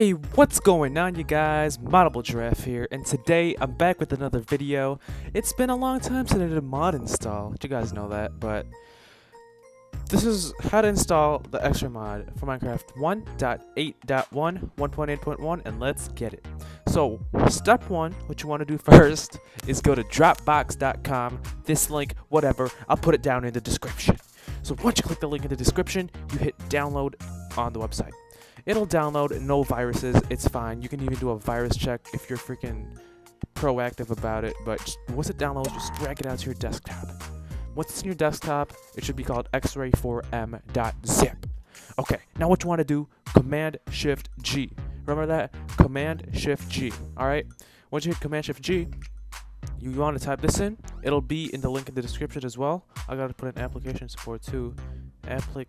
Hey, what's going on, you guys? Moddable Giraffe here, and today I'm back with another video. It's been a long time since I did a mod install. You guys know that, but this is how to install the X-ray mod for Minecraft 1.8.1, 1.8.1, and let's get it. So, step one, what you want to do first is go to dropbox.com. This link, whatever, I'll put it down in the description. So once you click the link in the description, you hit download on the website. It'll download, no viruses, it's fine. You can even do a virus check if you're freaking proactive about it. But once it downloads, just drag it out to your desktop. Once it's in your desktop, it should be called xray4m.zip. Okay, now what you want to do, Command Shift G. Remember that? Command Shift G. Alright? Once you hit Command Shift G, you want to type this in. It'll be in the link in the description as well. I gotta put in application support too. Application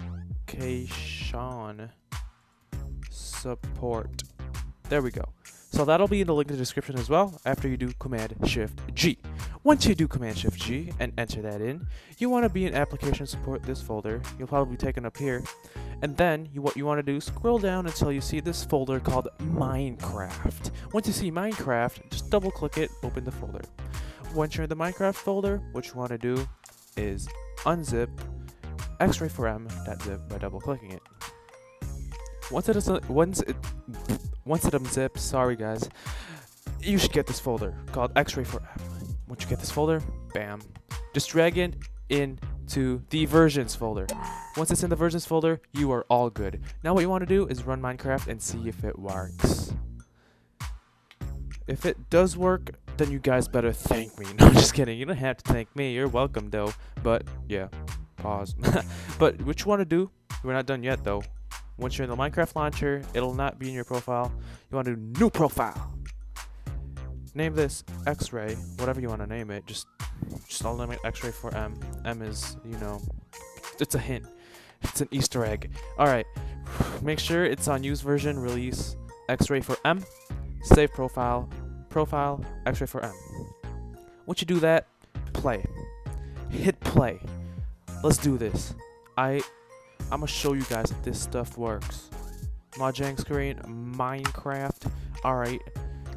support. There we go. So that'll be in the link in the description as well after you do Command Shift G. Once you do Command Shift G and enter that in, you want to be in application support this folder. You'll probably be taken up here. And then you, what you want to do, scroll down until you see this folder called Minecraft. Once you see Minecraft, just double click it, open the folder. Once you're in the Minecraft folder, what you want to do is unzip xray4m.zip by double clicking it. Once it is once it once it unzips, sorry guys, you should get this folder called X-Ray4M. Once you get this folder, bam, just drag it into the versions folder. Once it's in the versions folder, you are all good. Now what you want to do is run Minecraft and see if it works. If it does work, then you guys better thank me. No, just kidding. You don't have to thank me. You're welcome though. But yeah, pause. but what you want to do, we're not done yet though. Once you're in the Minecraft launcher, it'll not be in your profile. You want to do new profile. Name this X-Ray, whatever you want to name it. Just, just I'll name it X-Ray for M. M is, you know, it's a hint. It's an Easter egg. All right. Make sure it's on use version release X-Ray for M. Save profile, profile X-Ray for M. Once you do that, play. Hit play. Let's do this. I I'm gonna show you guys if this stuff works. Mojang screen, Minecraft. Alright.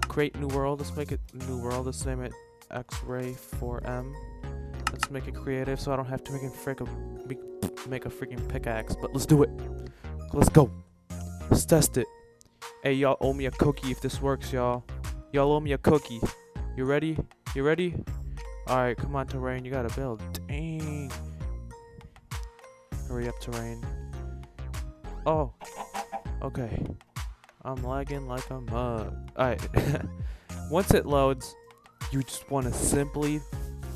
Create new world. Let's make it new world. Let's name it X-Ray 4M. Let's make it creative so I don't have to make a freak make a freaking pickaxe. But let's do it. Let's go. Let's test it. Hey, y'all owe me a cookie if this works, y'all. Y'all owe me a cookie. You ready? You ready? Alright, come on, Terrain. You gotta build. Dang. Hurry up, terrain. Oh. Okay. I'm lagging like a mug. Alright. Once it loads, you just want to simply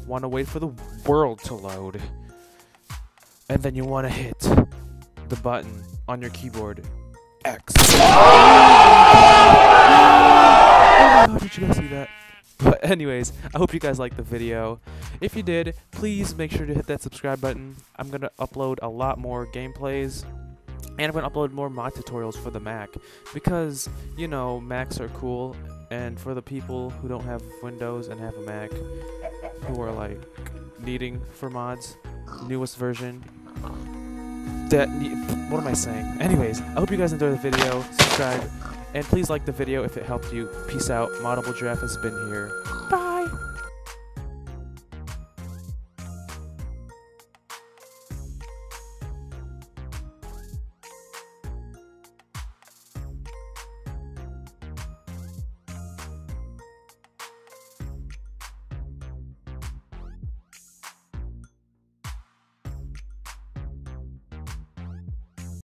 want to wait for the world to load. And then you want to hit the button on your keyboard. X. oh But anyways, I hope you guys liked the video. If you did, please make sure to hit that subscribe button. I'm going to upload a lot more gameplays. And I'm going to upload more mod tutorials for the Mac. Because, you know, Macs are cool. And for the people who don't have Windows and have a Mac, who are like needing for mods, newest version, that what am I saying? Anyways, I hope you guys enjoyed the video. Subscribe. And please like the video if it helped you. Peace out. Moddable Giraffe has been here. Bye.